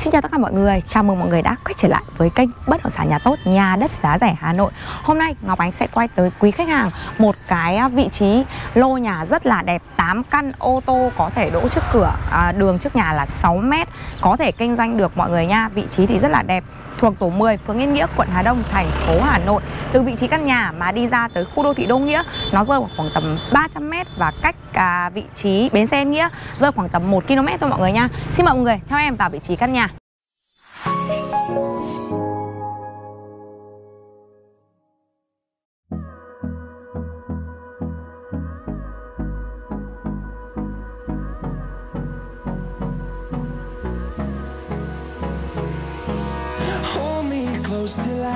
Xin chào tất cả mọi người, chào mừng mọi người đã quay trở lại với kênh Bất động sản nhà tốt, nhà đất giá rẻ Hà Nội Hôm nay Ngọc Ánh sẽ quay tới quý khách hàng một cái à, vị trí lô nhà rất là đẹp 8 căn ô tô có thể đỗ trước cửa, à, đường trước nhà là 6 mét Có thể kinh doanh được mọi người nha, vị trí thì rất là đẹp thuộc tổ 10 phường Yên Nghĩa, quận Hà Đông, thành phố Hà Nội. Từ vị trí căn nhà mà đi ra tới khu đô thị Đô Nghĩa, nó rơi khoảng tầm 300 m và cách à, vị trí bến xe Nghĩa rơi khoảng tầm 1 km thôi mọi người nha. Xin mời mọi người theo em vào vị trí căn nhà.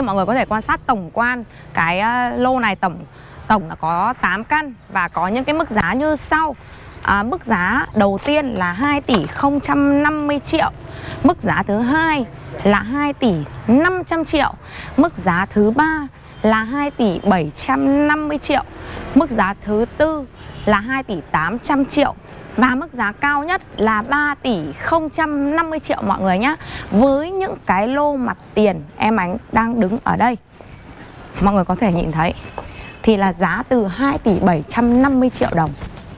nhưng mọi người có thể quan sát tổng quan cái ờ, lô này tổng tổng là có 8 căn và có những cái mức giá như sau. À, mức giá đầu tiên là 2 tỷ 050 triệu. Mức giá thứ hai là 2 tỷ 500 triệu. Mức giá thứ ba là 2 tỷ 750 triệu. Mức giá thứ tư là 2 tỷ 800 triệu. Và mức giá cao nhất là 3 tỷ 050 triệu mọi người nhé Với những cái lô mặt tiền em ánh đang đứng ở đây, Mọi người có thể nhìn thấy, Thì là giá từ 2 tỷ 750 triệu đồng.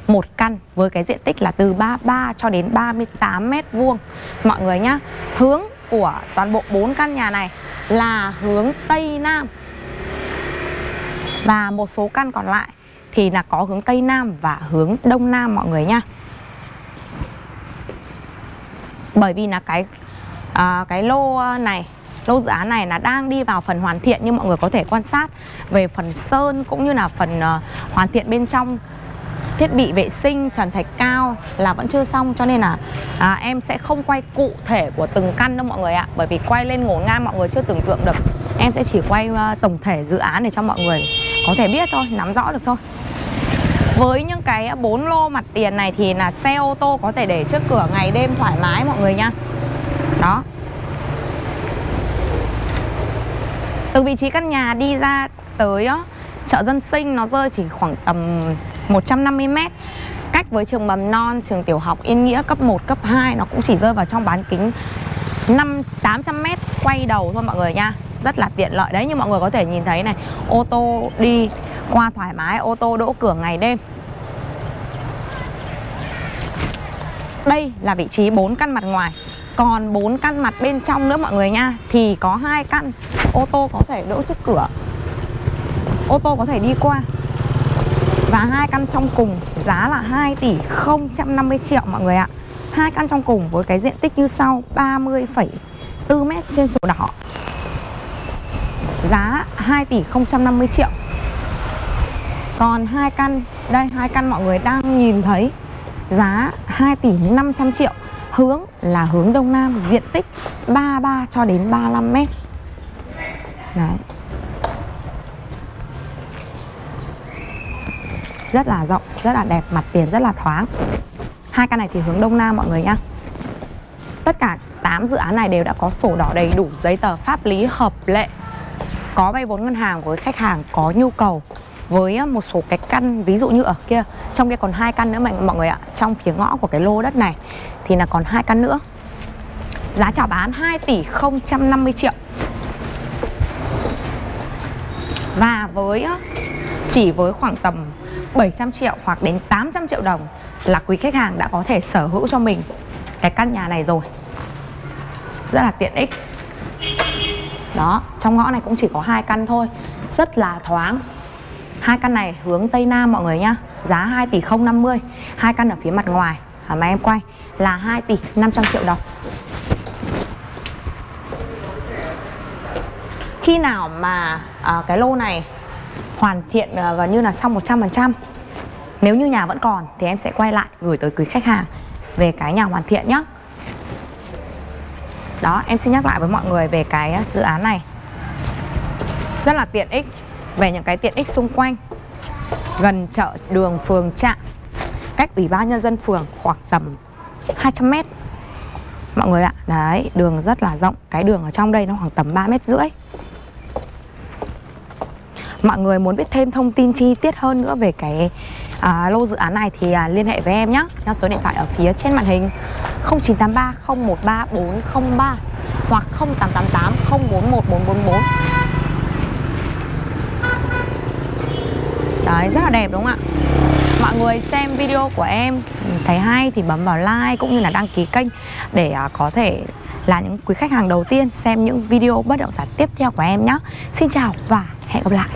Một căn với cái diện tích là từ 33 cho đến 38 mét vuông. Mọi người nhá, Hướng của toàn bộ 4 căn nhà này là hướng Tây Nam. Và một số căn còn lại thì là có hướng Tây Nam và hướng Đông Nam mọi người nha bởi vì là cái à, cái lô này lô dự án này là đang đi vào phần hoàn thiện như mọi người có thể quan sát về phần sơn cũng như là phần uh, hoàn thiện bên trong. Thiết bị vệ sinh trần thạch cao là vẫn chưa xong cho nên là à, em sẽ không quay cụ thể của từng căn đâu mọi người ạ. Bởi vì quay lên ngổn ngang mọi người chưa tưởng tượng được. Em sẽ chỉ quay uh, tổng thể dự án để cho mọi người có thể biết thôi nắm rõ được thôi. Với những cái bốn lô mặt tiền này thì là xe ô tô có thể để trước cửa ngày đêm thoải mái mọi người nha. Đó. Từ vị trí căn nhà đi ra tới chợ dân sinh nó rơi chỉ khoảng tầm 150 mét. Cách với trường mầm non, trường tiểu học Yên Nghĩa cấp 1, cấp 2 nó cũng chỉ rơi vào trong bán kính 5 800 mét quay đầu thôi mọi người nha. Rất là tiện lợi đấy. Như mọi người có thể nhìn thấy này Ô tô đi qua thoải mái ô tô đỗ cửa ngày đêm. Đây là vị trí 4 căn mặt ngoài. Còn 4 căn mặt bên trong nữa mọi người nha thì có hai căn ô tô có thể đỗ trước cửa ô tô có thể đi qua. Và hai căn trong cùng giá là 2 tỷ 050 triệu mọi người ạ. Hai căn trong cùng với cái diện tích như sau 30,4 mét trên sổ đỏ giá 2 tỷ 050 triệu. Còn hai căn, đây, hai căn mọi người đang nhìn thấy giá 2 tỷ 500 triệu, hướng là hướng đông nam, diện tích 33 cho đến 35 mét. Đấy. Rất là rộng, rất là đẹp, mặt tiền rất là thoáng. Hai căn này thì hướng đông nam mọi người nhá. Tất cả 8 dự án này đều đã có sổ đỏ đầy đủ, giấy tờ pháp lý hợp lệ có vay vốn ngân hàng, với khách hàng có nhu cầu, với à, một số cái căn, ví dụ như ở kia, trong kia còn hai căn nữa mọi mọi người ạ, trong phía ngõ của cái lô đất này, thì là còn hai căn nữa. Giá chào bán 2 tỷ 050 triệu. Và với chỉ với khoảng tầm 700 triệu hoặc đến 800 triệu đồng là quý khách hàng đã có thể sở hữu cho mình cái căn nhà này rồi. Rất là tiện ích đó trong ngõ này cũng chỉ có hai căn thôi. Rất là thoáng. Hai căn này hướng Tây Nam mọi người nhá. Giá 2 tỷ 050 hai căn ở phía mặt ngoài. À, mà em quay. Là 2 tỷ 500 triệu đồng. Khi nào mà à, cái lô này hoàn thiện à, gần như là xong 100% Nếu như nhà vẫn còn thì em sẽ quay lại gửi tới quý khách hàng về cái nhà hoàn thiện nhé đó, em xin nhắc lại với mọi người về cái à, dự án này. Rất là tiện ích về những cái tiện ích xung quanh. Gần chợ đường phường trạm, cách ủy ban nhân dân phường khoảng tầm 200 mét. Mọi người ạ, đấy, đường rất là rộng. Cái đường ở trong đây nó khoảng tầm 3 mét rưỡi. Mọi người muốn biết thêm thông tin chi tiết hơn nữa về cái à, lô dự án này thì à, liên hệ với em nhé theo số điện thoại ở phía trên màn hình. 0983 013 403 hoặc 0888 041 444 Đấy rất là đẹp đúng không ạ? Mọi người xem video của em thấy hay thì bấm vào like cũng như là đăng ký kênh Để à, có thể là những quý khách hàng đầu tiên xem những video bất động sản tiếp theo của em nhé Xin chào và hẹn gặp lại!